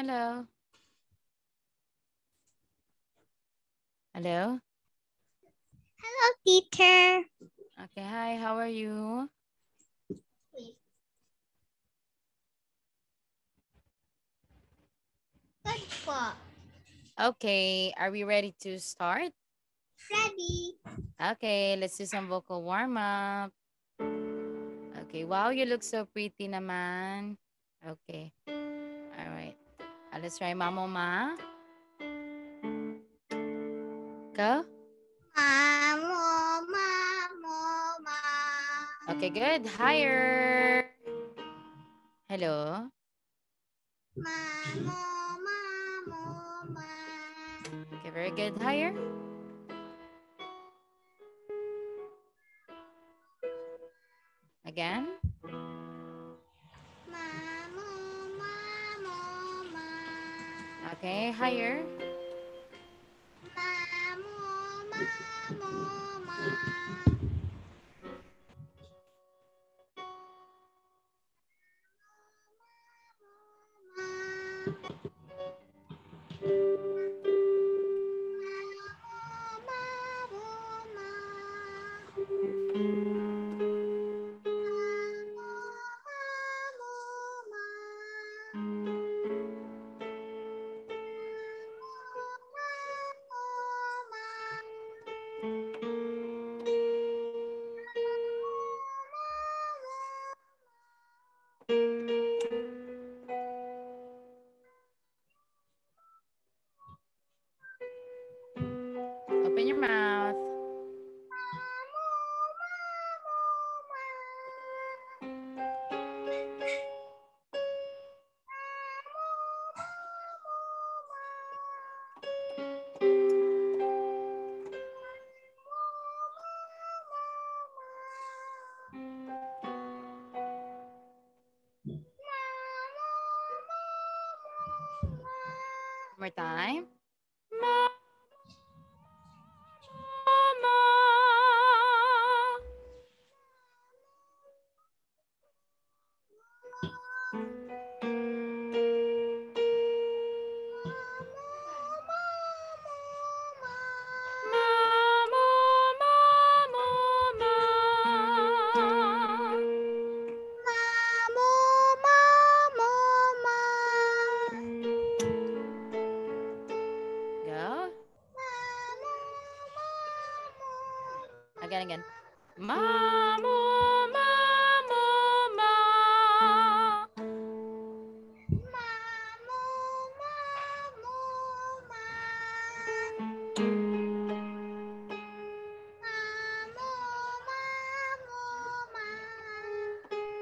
Hello. Hello. Hello, teacher. Okay, hi, how are you? Good. Okay, are we ready to start? Ready. Okay, let's do some vocal warm-up. Okay, wow, you look so pretty naman. Okay, all right. Let's try mama Ma. Go. Mamo, mamo, ma. Okay, good. Higher. Hello. Mamo, mamo, ma. Okay, very good. Higher. Again. Okay, higher.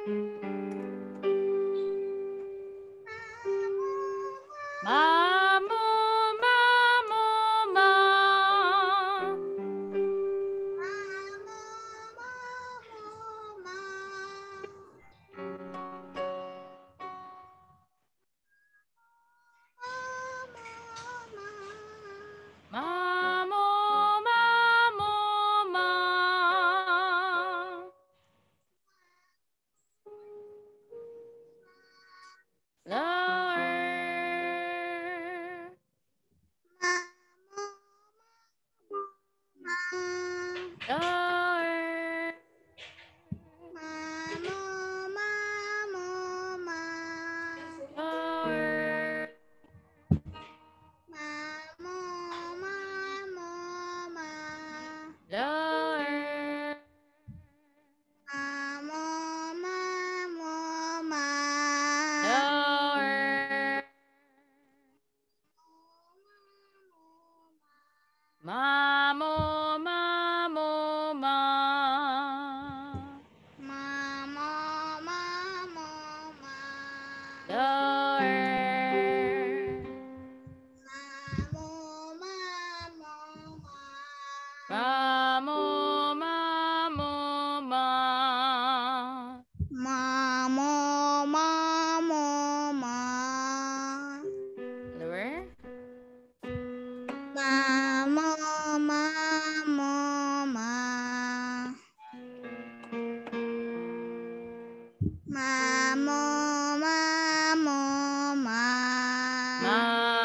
Mamo,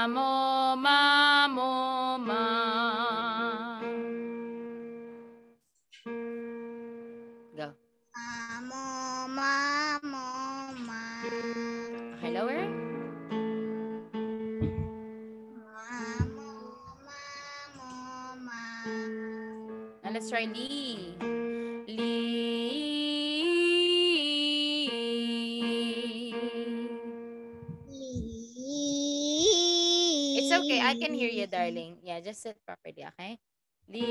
mo ma mo ma. Go. Ma mo ma mo ma. Okay, lower. Ma mo ma mo ma. Let's try knee. hear you, mm-hmm. darling. Yeah, just sit properly, okay? The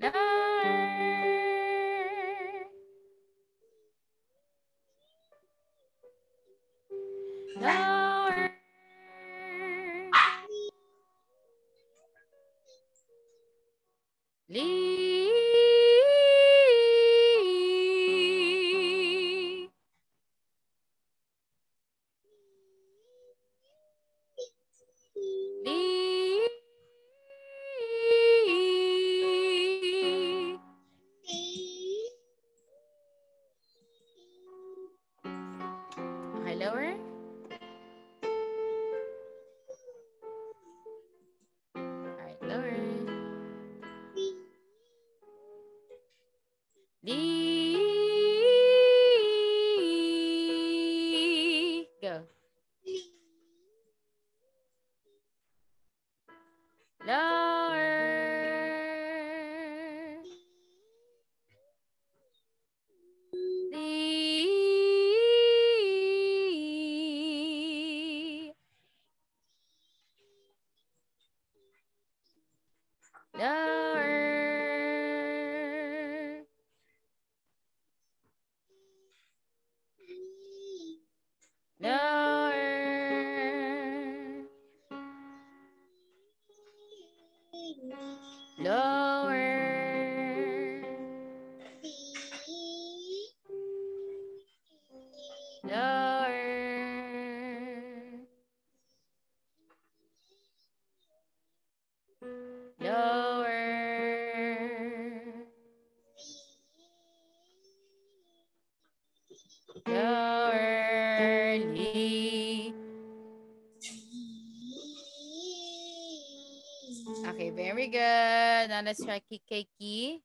No, Okay, very good. Now let's try kikeki.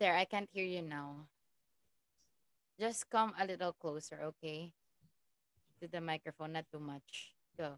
There, I can't hear you now. Just come a little closer, okay? To the microphone, not too much. Go.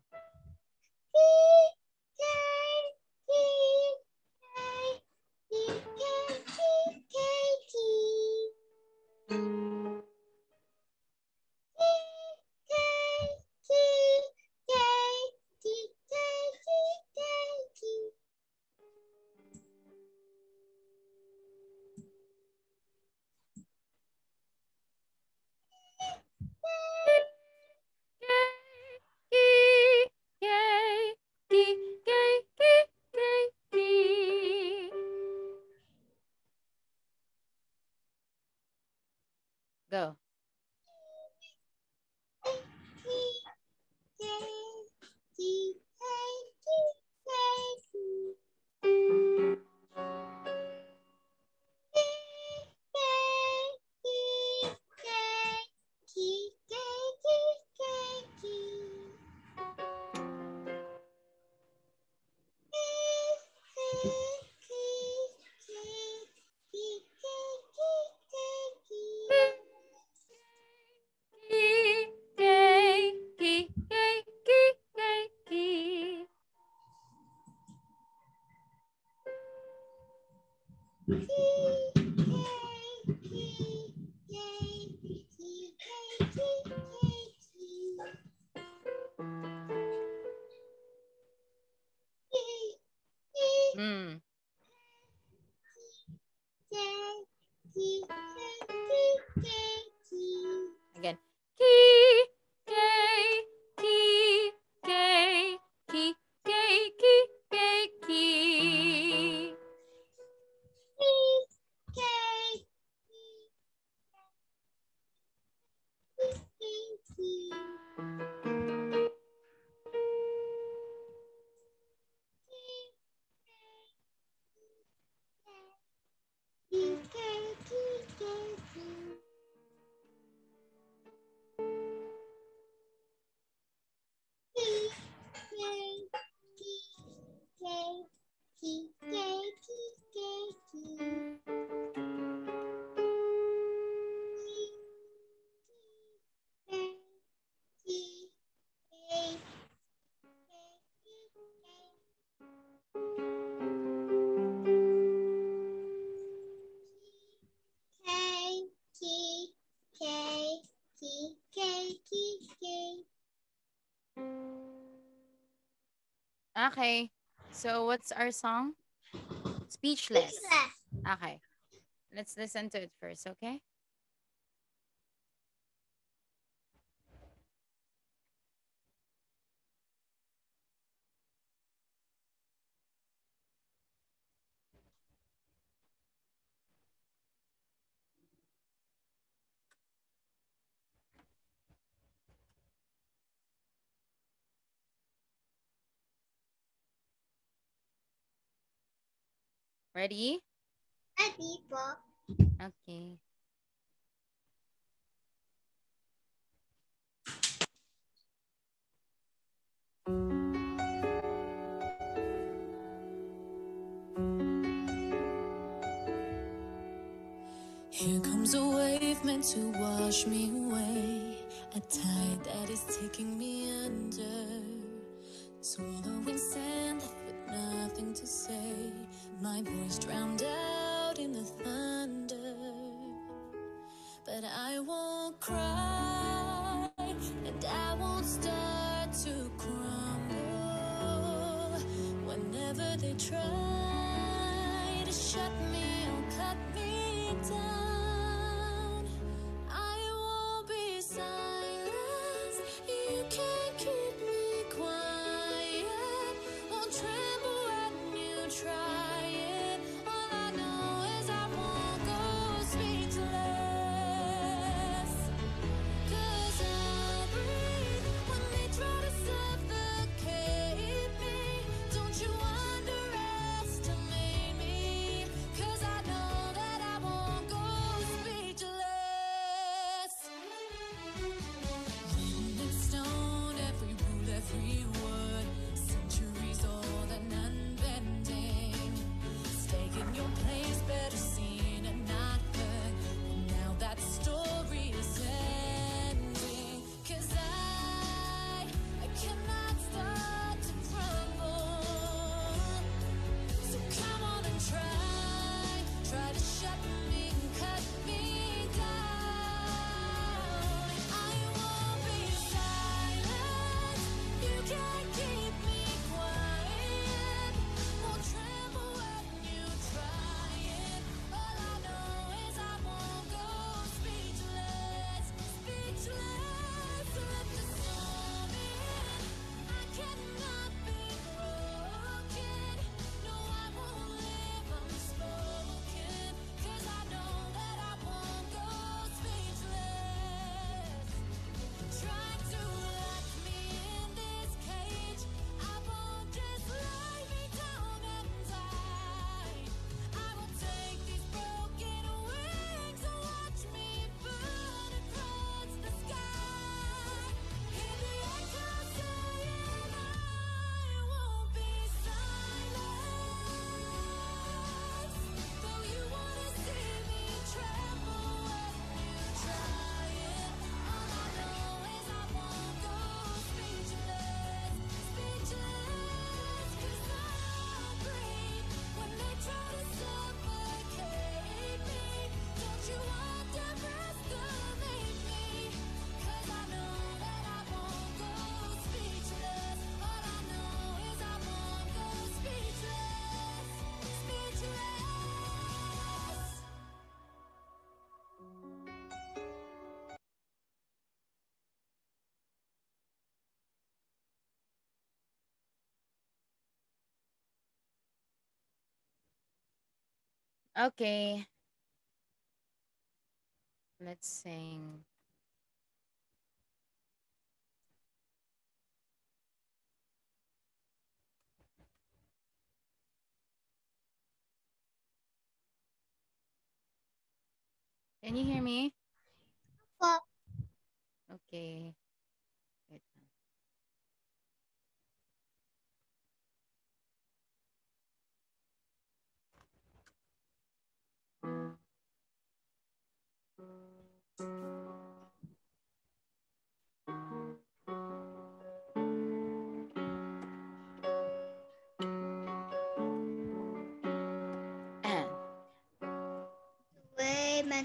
Yeah. So what's our song? Speechless. Speechless. Okay. Let's listen to it first, okay? Okay. Let's sing. Can you hear me? Okay.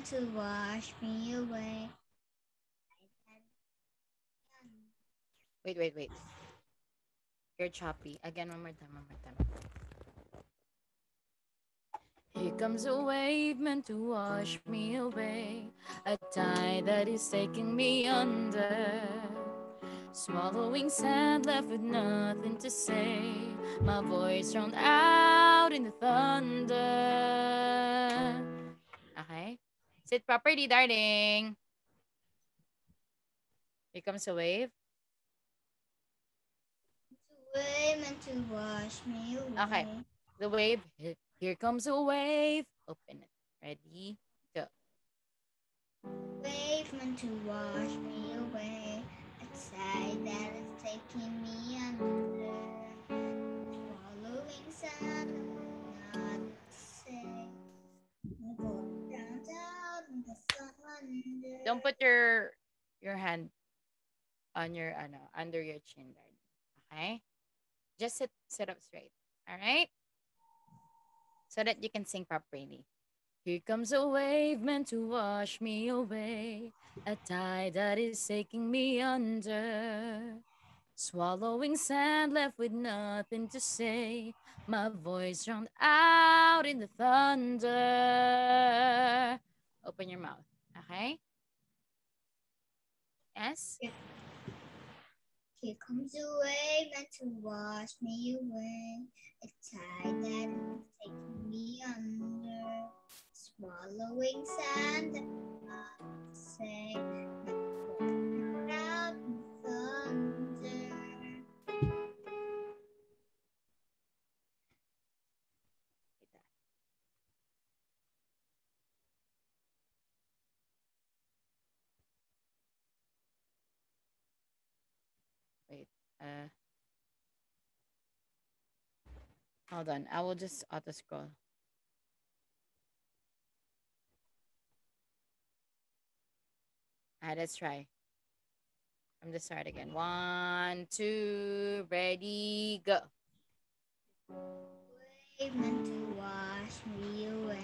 To wash me away. wait, wait, wait. You're choppy. Again, one more time, one more time. Here comes a wave meant to wash me away. A tide that is taking me under. Swallowing sand left with nothing to say. My voice drowned out in the thunder. Sit properly, darling. Here comes a wave. Way meant to wash me away. Okay. The wave. Here, comes a wave. Open it. Ready? Go. Wave meant to wash me away. A tide that is taking me under. Swallowing sand, not to Don't put your your hand on your ano under your chin, darling. Okay? Just sit sit up straight. All right? So that you can sing properly. Here comes a wave meant to wash me away, a tide that is taking me under. Swallowing sand left with nothing to say, my voice drowned out in the thunder. Open your mouth, okay? Yes? Here comes a wave meant to wash me away. A tide that taking me under. Swallowing sand to say. Uh, hold on. I will just auto scroll. Ah, let's try. From the start again. One, two, ready, go. Wave meant to wash me away.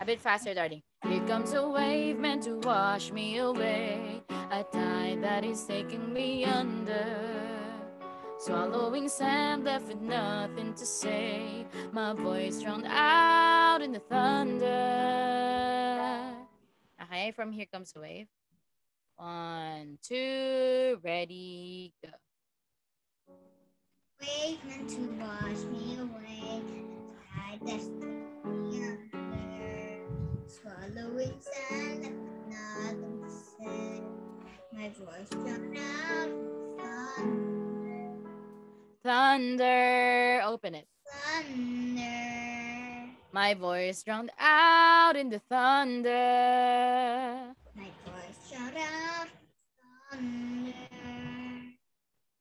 A bit faster, darling. Here comes a wave meant to wash me away. A tide that is taking me under. Swallowing sand left with nothing to say. My voice drowned out in the thunder. Okay, from here comes a wave. One, two, ready, go. Wave meant to wash me away. Taking me under. Swallowing sand that nothing to say. My voice drowned out in the thunder. Thunder, open it. Thunder. My voice drowned out in the thunder. My voice drowned out thunder.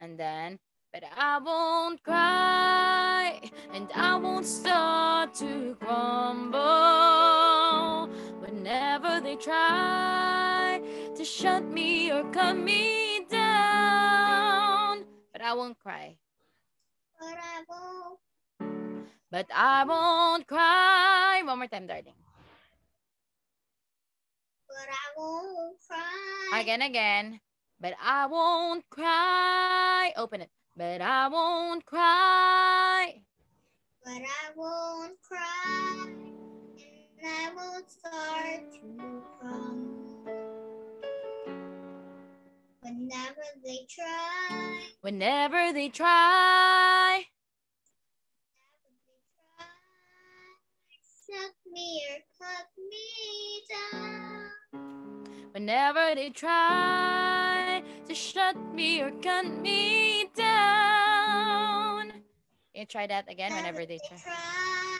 And then, but I won't cry and I won't start to crumble whenever they try to shut me or cut me down. But I won't cry. But I won't. But I won't cry. One more time, darling. But I won't cry. Again, again. But I won't cry. Open it. But I won't cry. But I won't cry. And I won't start to crumble. Whenever they try. Whenever they try. Shut me or cut me down. Whenever they try to shut me or cut me down. You try that again whenever they try? try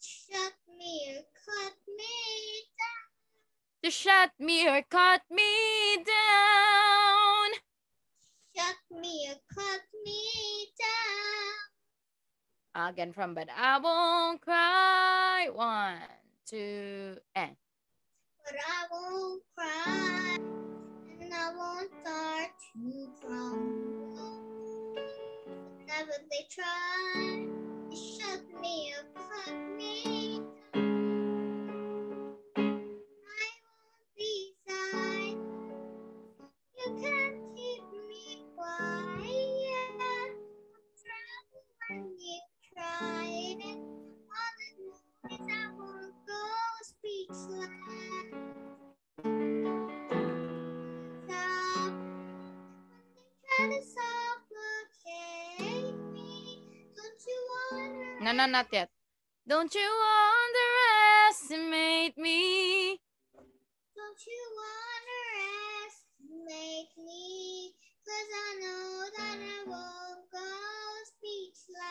shut me or cut me down. To shut me or cut me Again from but I won't cry. One, two, and. But I won't cry and I won't start to crumble. Whenever they try No, no, not yet. Don't you underestimate me. Don't you underestimate me? Cause I know that I won't go speechless.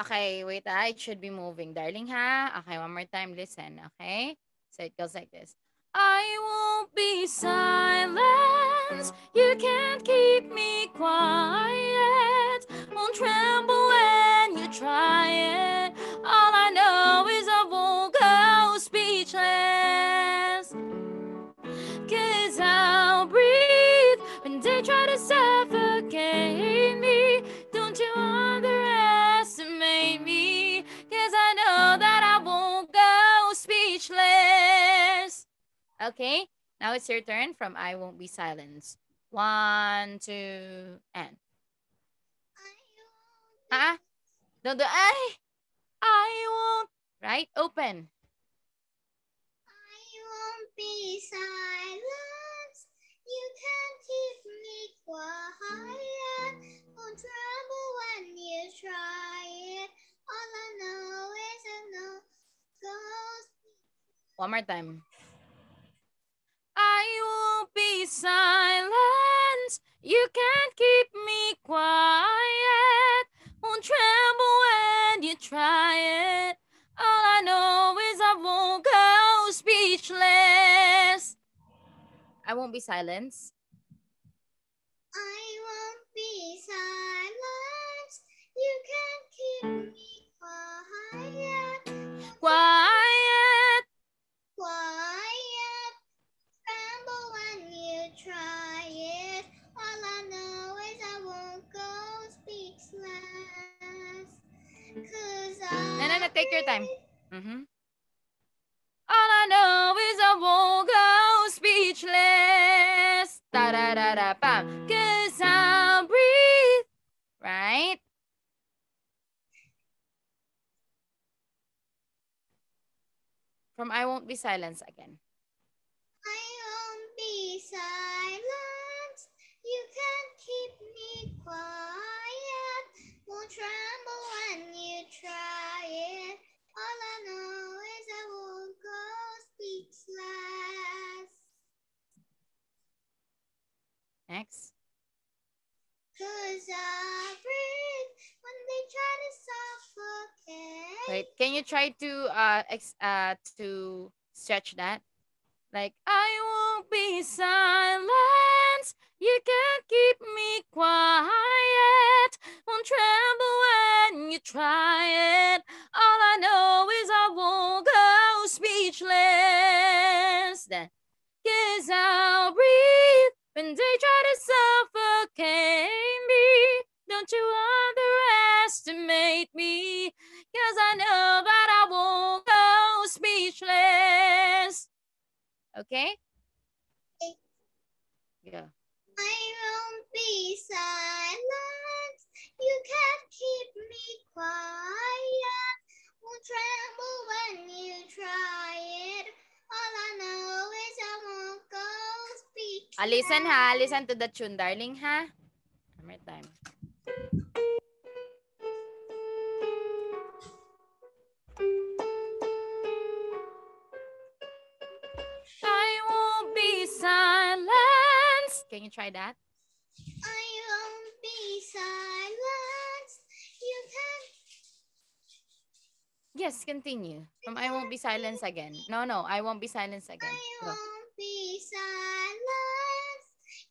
Okay, wait, ah, it should be moving, darling, ha? Okay, one more time, listen, okay? So it goes like this. I won't be silenced. You can't keep me quiet. Won't tremble when you try it. All I know is I won't go speechless. Cause I'll breathe when they try to suffocate me. Don't you underestimate me. Cause I know that I won't go speechless. Okay, now it's your turn from I won't be silenced. One, two, and. Ah, don't do I. I won't. Right? Open. I won't be silenced. You can't keep me quiet. Won't tremble when you try it. All I know is know goes. One more time. I won't be silenced. You can't keep me quiet. Won't tremble when you try it. All I know is I won't go speechless. I won't be silenced. I won't be silenced. You can't keep me quiet. Quiet. No, no, no, take your time. Mm-hmm. All I know is I won't go speechless. Da da da da bam. Cause I'll breathe. Right? From I won't be silenced again. I won't be silenced. You can't keep me quiet. Won't tremble when you try it. All I know is I won't go speechless. Next. Cause I breathe when they try to suffocate. Wait, can you try to uh ex- uh to stretch that? Like I won't be silenced. You can't keep me quiet. Tremble when you try it. All I know is I won't go speechless. Then, I'll breathe when they try to suffocate me. Don't you underestimate me. Cause I know that I won't go speechless. Okay. Ah, listen ha, listen to the tune, darling ha. One more time. I won't be silenced. Can you try that? I won't be silenced. You can. Yes, continue. Um, I won't be silenced again. No, no, I won't be silenced again. I won't be silenced.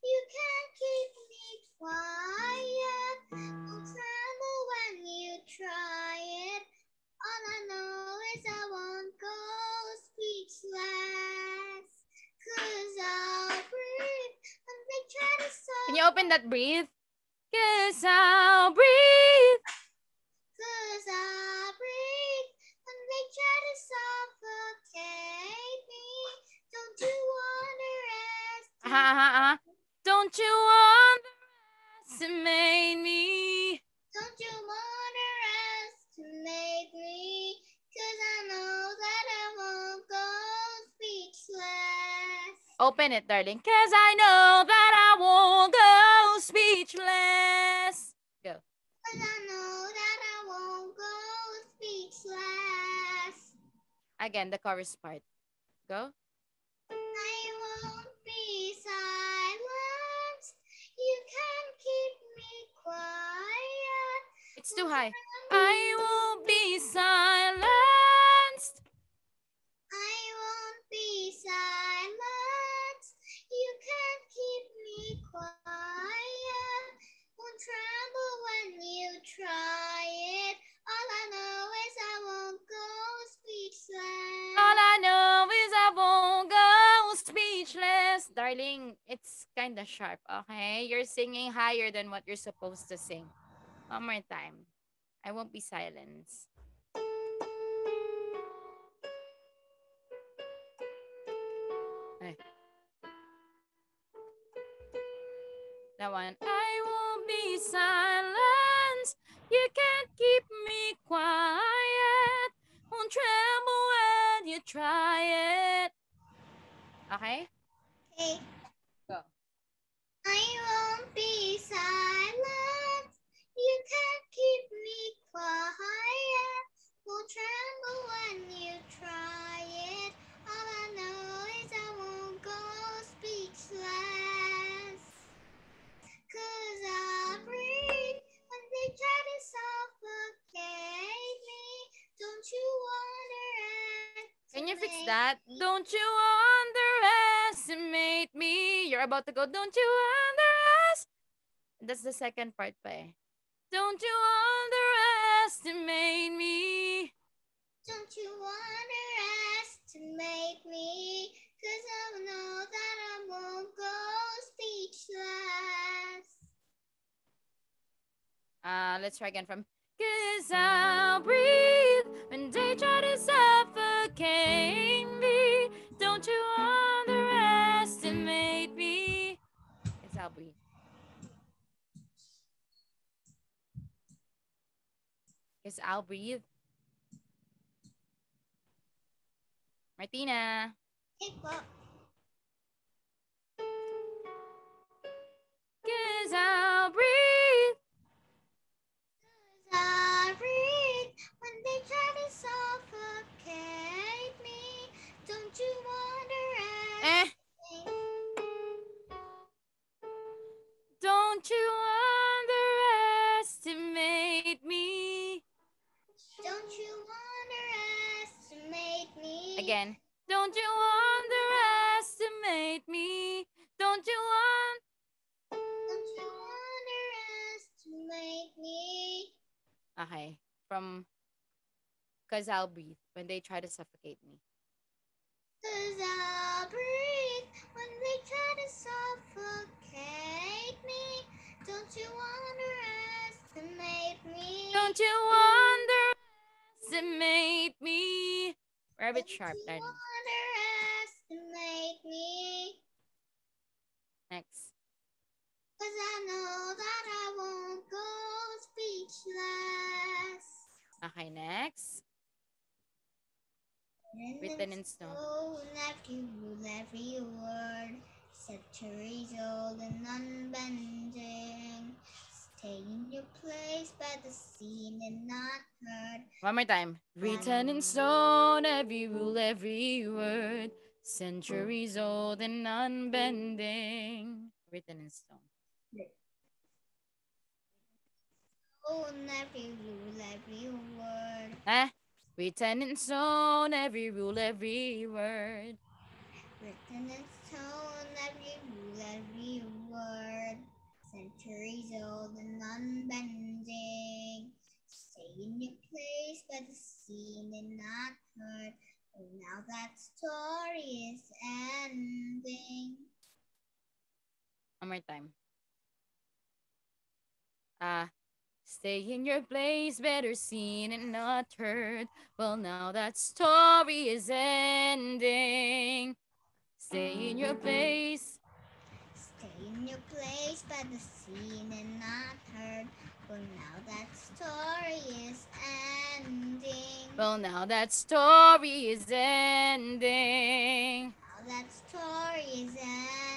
You can't keep me quiet. Won't tremble when you try it. All I know is I won't go speechless. Cause I'll breathe when they try to solve. Can you open that breathe? Cause I'll breathe. Cause I'll breathe they try to suffocate me. Don't you underestimate? Aha, aha, aha. Don't you underestimate me. Don't you underestimate me? Cause I know that I won't go speechless. Open it, darling. Cause I know that I won't go speechless. Go. Cause I know that I won't go speechless. Again, the chorus part. Too high. I won't be silenced. I won't be silenced. You can't keep me quiet. Won't tremble when you try it. All I know is I won't go speechless. All I know is I won't go speechless. Darling, it's kind of sharp, okay? You're singing higher than what you're supposed to sing. One more time. I won't be silenced. Ay. That one. I won't be silenced. You can't keep me quiet. Won't tremble when you try it. Okay? Okay. That? Don't you underestimate me. You're about to go, don't you underestimate. That's the second part pa eh. Don't you underestimate me. Don't you underestimate me? Cause I know that I won't go speechless. Uh, let's try again from Cause I'll breathe when they try to suffocate me. Don't you underestimate me. I'll breathe. Cause I'll breathe. Martina. Okay. Cause I'll breathe. Cause I breathe when they try to suffocate Eh, don't you underestimate me. Don't you underestimate me? Again. Don't you underestimate me. Don't you want Don't you underestimate me? Okay. From Cause I'll breathe when they try to suffocate me. Cause I'll breathe when they try to suffocate me. Don't you underestimate me? Don't you underestimate me. We're a bit Don't sharp, darling. underestimate me? Next. Cause I know that I won't go speechless. Okay, next. Written in stone. stone. Every rule, every word, centuries old and unbending. Stay in your place by the seen and not heard. One more time. Written in stone, every rule, every word, centuries old and unbending. Written in stone. Stone every rule, every word. Eh? Written in stone, every rule, every word. Written in stone, every rule, every word. Centuries old and unbending. Stay in your place, but the seen and not heard. Oh, now that story is ending. One more time. Ah, stay in your place, better seen and not heard. Well, now that story is ending. Stay in your place. Stay in your place, but the seen and not heard. Well, now that story is ending. Well, now that story is ending. Now that story is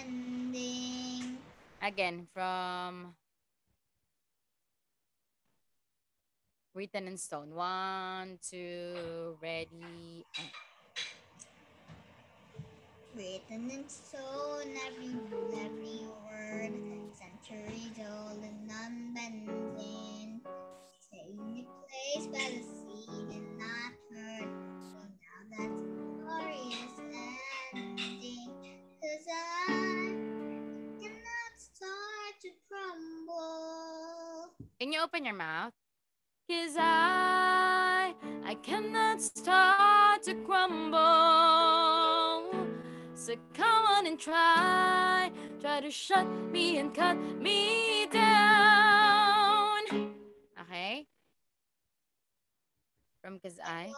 ending. Again, from Written in Stone. One, two, ready. and- Written in stone, every rule, every word, centuries old and unbending. Stay in place by the seen and not heard. Well, now that story is ending. Cause I cannot start to crumble. Can you open your mouth? Cause I, I cannot start to crumble. So come on and try, try to shut me and cut me down. Okay? From cause I,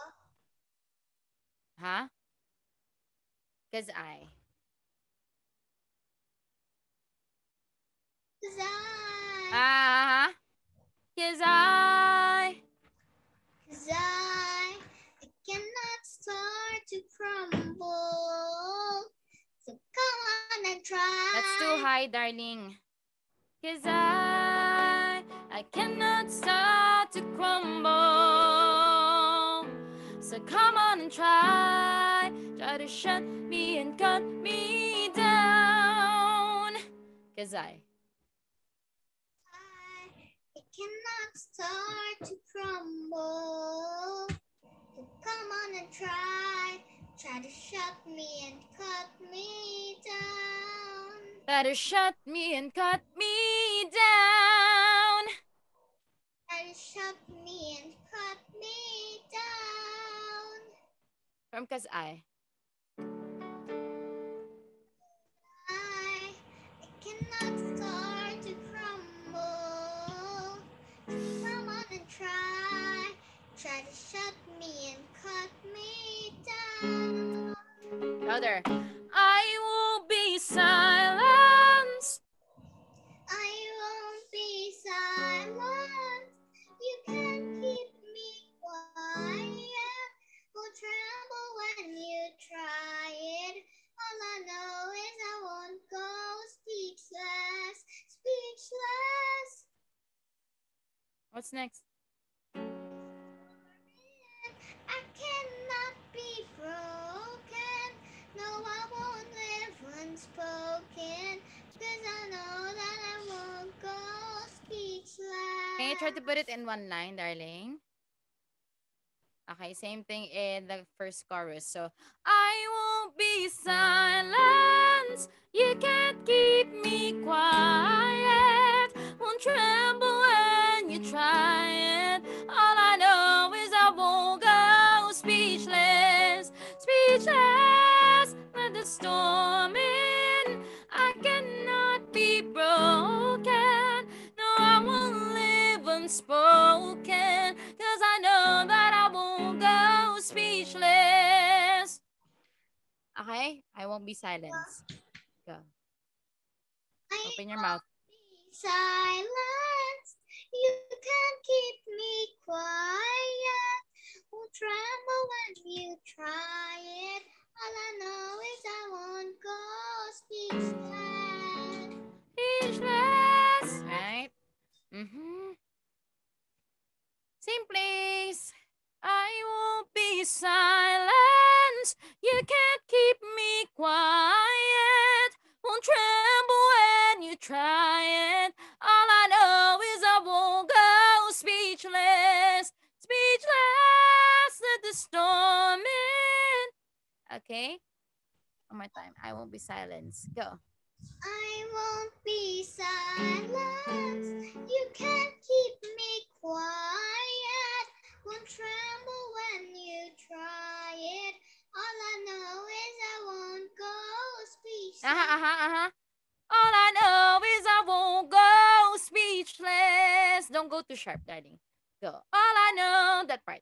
louder. I will be silenced. I won't be silent. You can't keep me quiet. Will tremble when you try it. All I know is I won't go speechless, speechless. What's next? Try to put it in one line, darling? Okay, same thing in the first chorus. So, I won't be silent. You can't keep me quiet. Won't tremble when you try it. All I know is I won't go speechless, speechless. Let the storm unspoken. Cause I know that I won't go speechless. Okay? I won't be silenced. Go. Open your mouth. be silent. You can't keep me quiet. Won't tremble when you try it. All I know is I won't go speechless. Speechless. Right? Mm-hmm same place. I won't be silent. You can't keep me quiet. Won't tremble when you try it. All I know is I won't go speechless, speechless let the storm in. Okay, one more time. I won't be silent. Go. I won't be silent. You can't keep me quiet. Won't tremble when you try it. All I know is I won't go speechless. Uh-huh, uh-huh, uh-huh. All I know is I won't go speechless. Don't go too sharp, darling. Go. All I know, that part.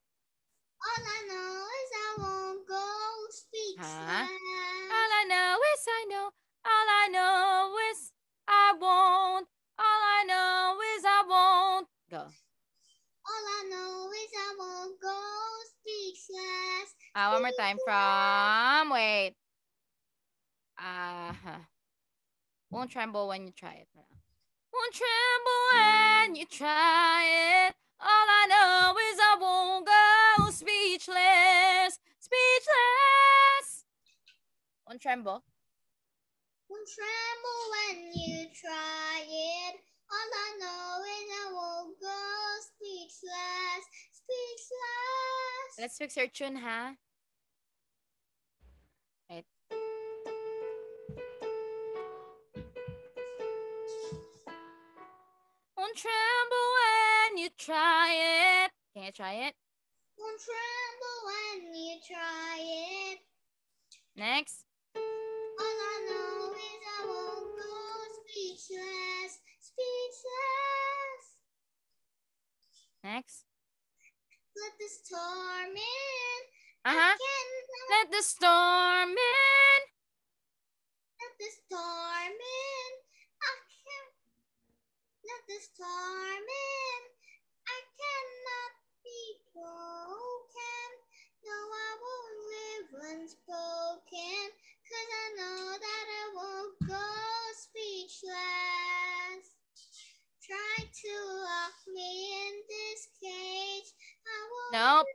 All I know is I won't go speechless. All I know is I know. All I know is I won't. All I know is I won't. Go. All I know is I won't go speechless. Uh, one more time from, wait. Uh, won't tremble when you try it. Won't tremble when you try it. All I know is I won't go speechless. Speechless. Won't tremble. Won't tremble when you try it. All I know is I won't go speechless. Speechless. Let's fix your tune, ha? Wait. Won't tremble when you try it. Can you try it? Won't tremble when you try it. Next. All I know is I won't go speechless. Speechless. Next. Let the storm in. Uh-huh. Let the storm in. let the storm in. I can't let the storm Nope.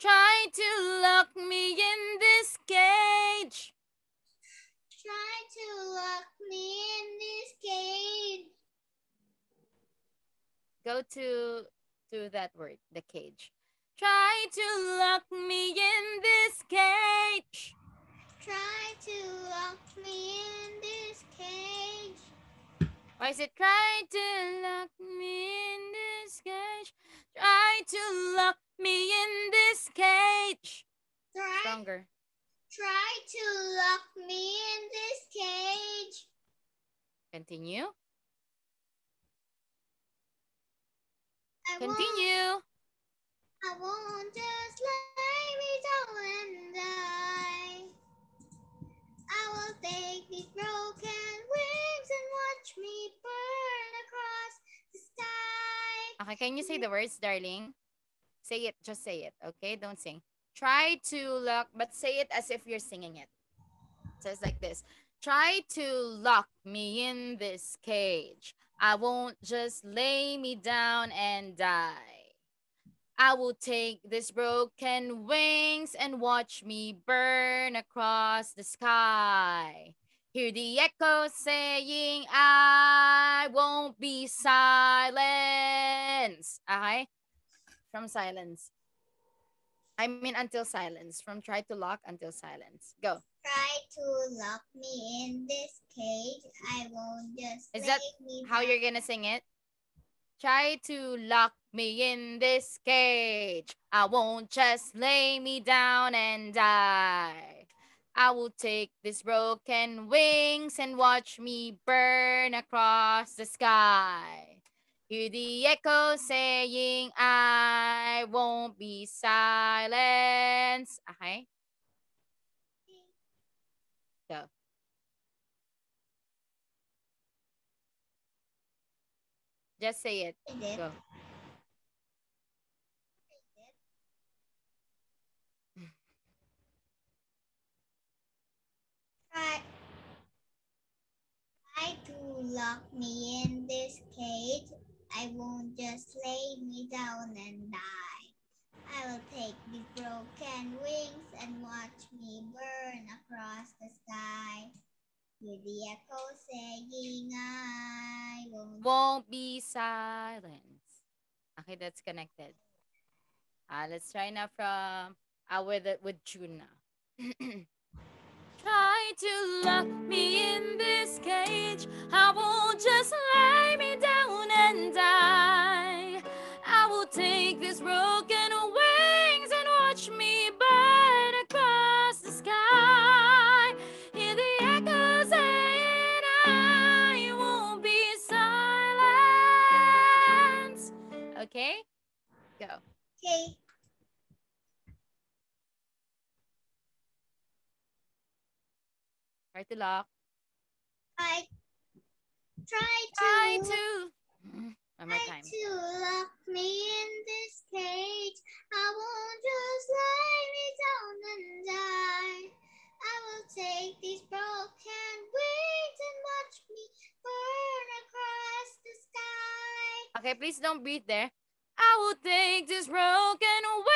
Try to lock me in this cage. Try to lock me in this cage. Go to to that word, the cage. Try to lock me in this cage. Try to lock me in this cage. Why is it try to lock to lock me in this cage. Try, Stronger. try to lock me in this cage. Continue. I Continue. I won't just lay me down and die. I will take these broken wings and watch me burn across the sky. Okay, can you say the words, darling? Say it, just say it, okay? Don't sing. Try to lock, but say it as if you're singing it. So it's like this. Try to lock me in this cage. I won't just lay me down and die. I will take these broken wings and watch me burn across the sky. Hear the echo saying, I won't be silenced. Okay? From silence. I mean, until silence. From try to lock until silence. Go. Try to lock me in this cage. I won't just Is that How you're gonna sing it? Try to lock me in this cage. I won't just lay me down and die. I will take these broken wings and watch me burn across the sky. Hear the echo saying, I won't be silenced. Okay? Go. Just say it. Go. Try, try to lock me in this cage. I won't just lay me down and die. I will take the broken wings and watch me burn across the sky. Hear the echo saying, I won't. Won't be silenced. Okay, that's connected. Uh, let's try now from uh, with, with June now. Try to lock me in this cage. I won't just lay me down and die. I will take this broken Try to lock. I try to, Try to. One more try time. to lock me in this cage. I won't just lay me down and die. I will take these broken wings and watch me burn across the sky. Okay, please don't breathe there. I will take these broken wings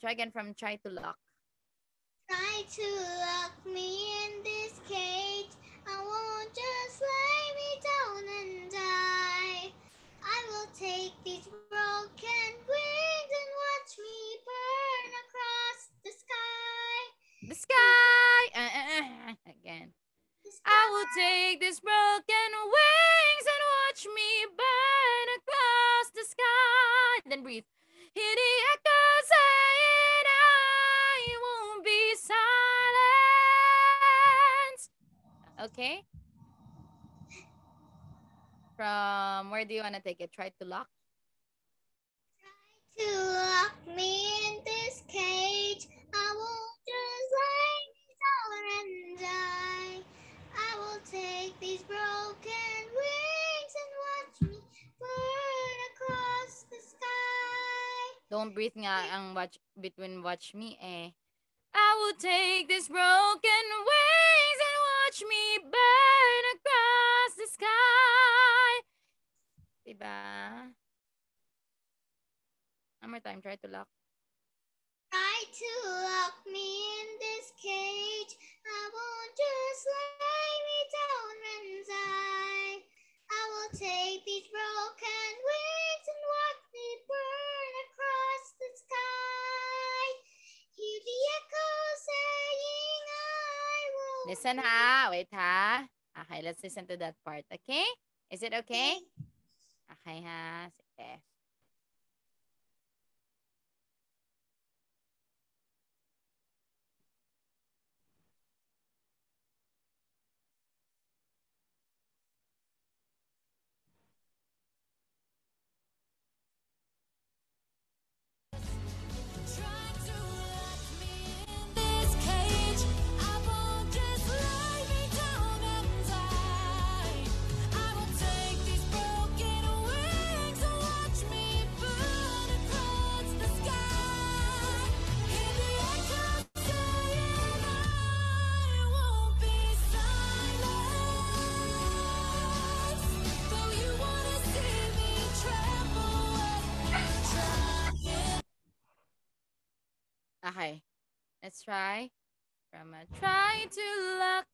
try again from try to lock. Try to lock me in this cage. I won't just lay me down and die. I will take these broken wings and watch me burn across the sky. The sky. Uh, uh, uh, again. The I will take these broken wings Okay. From where do you want to take it? Try to lock. Try to lock me in this cage. I won't just lay me down and die. I will take these broken wings and watch me burn across the sky. Don't breathe nga ang watch between watch me eh. I will take these broken wings watch me burn across the sky. Diba? One more time. Try to lock. Try to lock me in this cage. I won't just Listen ha. Wait ha. Okay, let's listen to that part. Okay? Is it okay? Okay ha. Try. From a try to lock.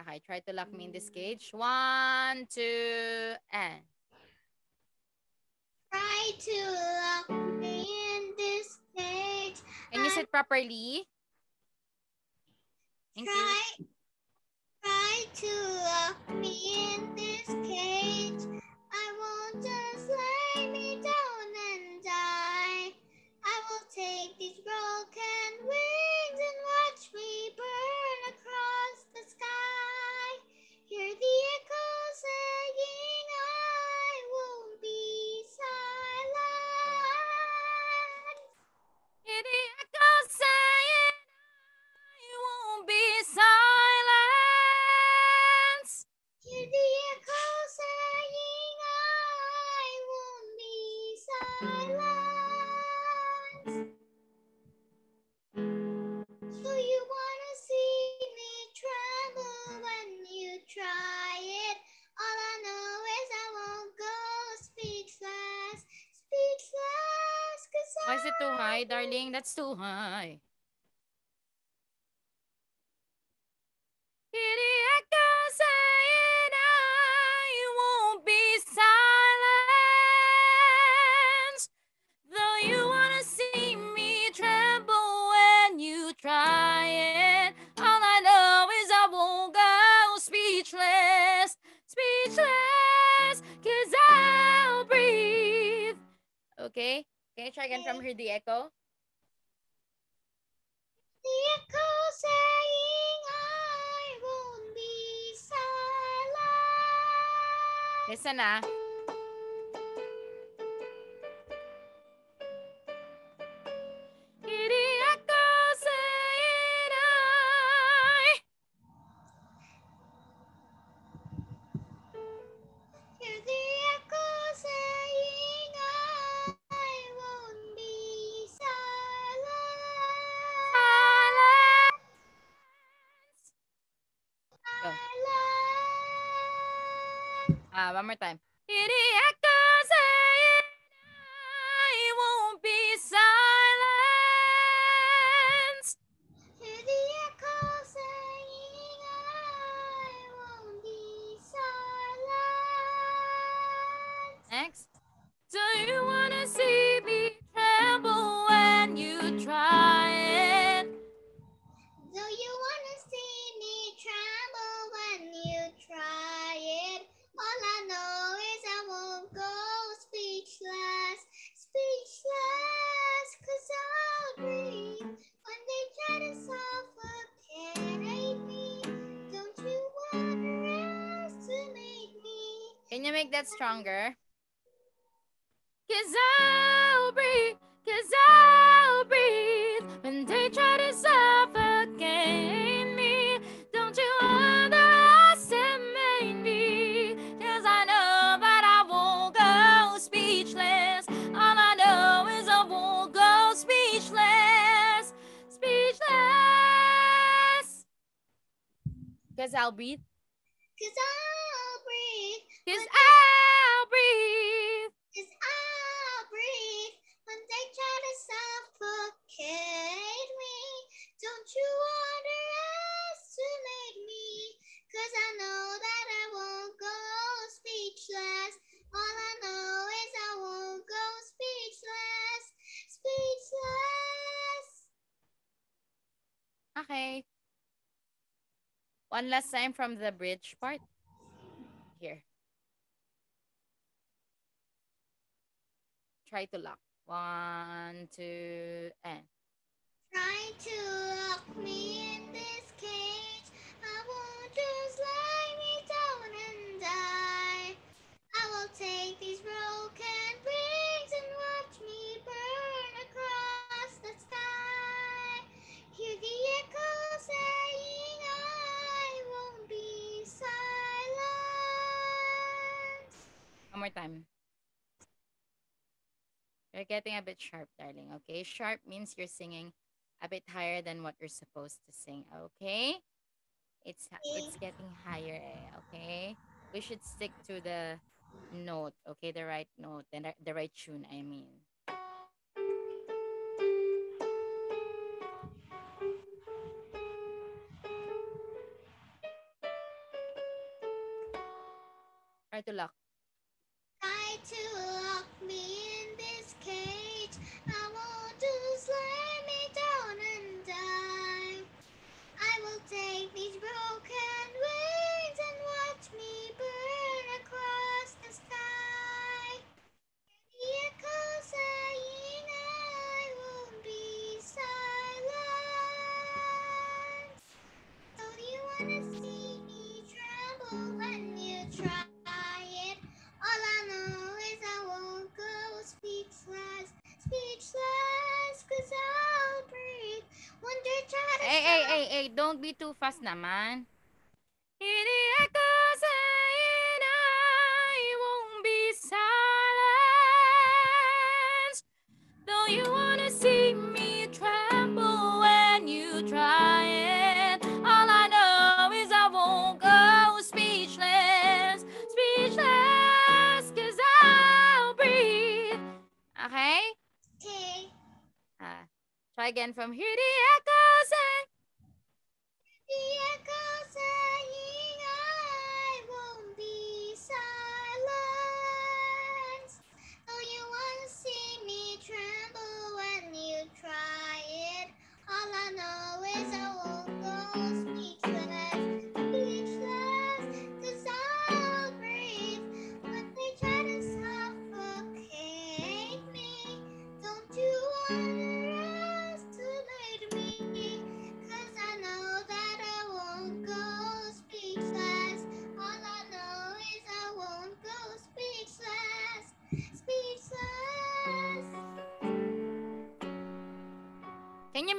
Okay, try to lock me in this cage. One, two, and. Try to lock me in this cage. Can you sit properly? Thank you. Try, try to lock me in this cage. I won't just lay take these broken wings too high, darling. That's too high. 进来。one more time. make that stronger. Cause I'll breathe, cause I'll breathe when they try to suffocate me. Don't you underestimate me? Cause I know that I won't go speechless. All I know is I won't go speechless. Speechless. Cause I'll breathe. Last time from the bridge part. Here. Try to lock. One, two. getting a bit sharp, darling. Okay, sharp means you're singing a bit higher than what you're supposed to sing. Okay, it's it's getting higher. Eh, okay, we should stick to the note. Okay, the right note and the right tune. I mean. breakfast naman.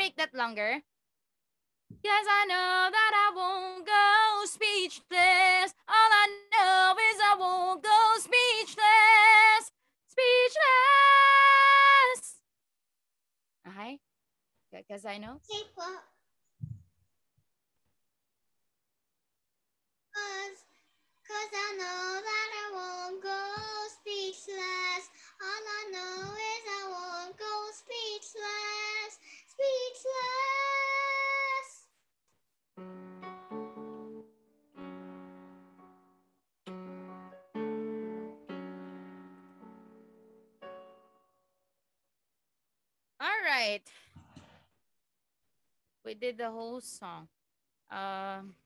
Make that longer? Yes, I know that the whole song. Um,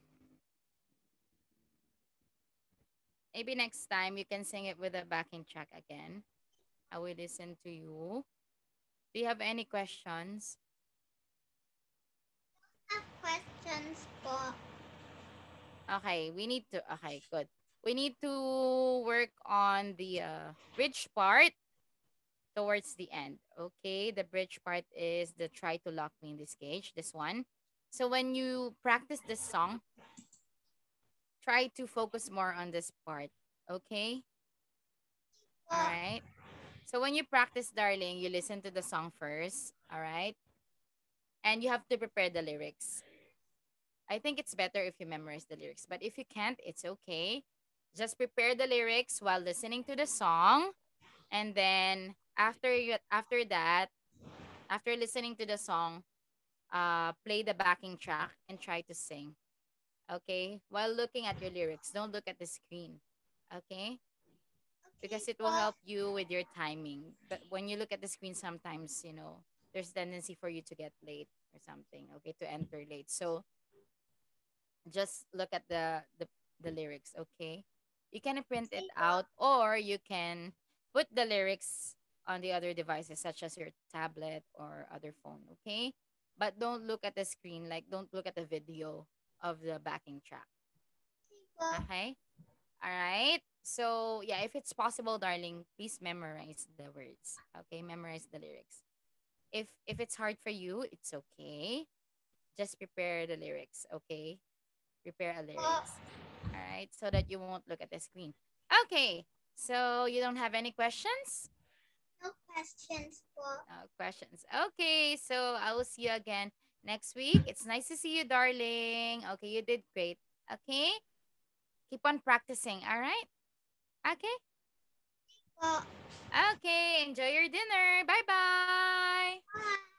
maybe next time you can sing it with a backing track again. I will listen to you. Do you have any questions? Have questions for Okay, we need to. Okay, good. We need to work on the uh, bridge part towards the end. Okay, the bridge part is the try to lock me in this cage. This one. So when you practice this song, try to focus more on this part. Okay. All right. So when you practice, darling, you listen to the song first. All right. And you have to prepare the lyrics. I think it's better if you memorize the lyrics. But if you can't, it's okay. Just prepare the lyrics while listening to the song. And then after you after that, after listening to the song, uh, play the backing track and try to sing. Okay? While looking at your lyrics. Don't look at the screen. Okay? Because it will help you with your timing. But when you look at the screen, sometimes, you know, there's tendency for you to get late or something, okay, to enter late. So just look at the the, the lyrics, okay? You can print it out or you can put the lyrics on the other devices such as your tablet or other phone, okay? But don't look at the screen, like don't look at the video of the backing track. Okay? All right. So, yeah, if it's possible, darling, please memorize the words. Okay? Memorize the lyrics. If if it's hard for you, it's okay. Just prepare the lyrics, okay? Prepare a lyrics. All right? So that you won't look at the screen. Okay. So, you don't have any questions? No questions. No questions. Okay, so I will see you again next week. It's nice to see you, darling. Okay, you did great. Okay? Keep on practicing, all right? Okay? Well, okay, enjoy your dinner. Bye-bye. Bye. -bye. Bye.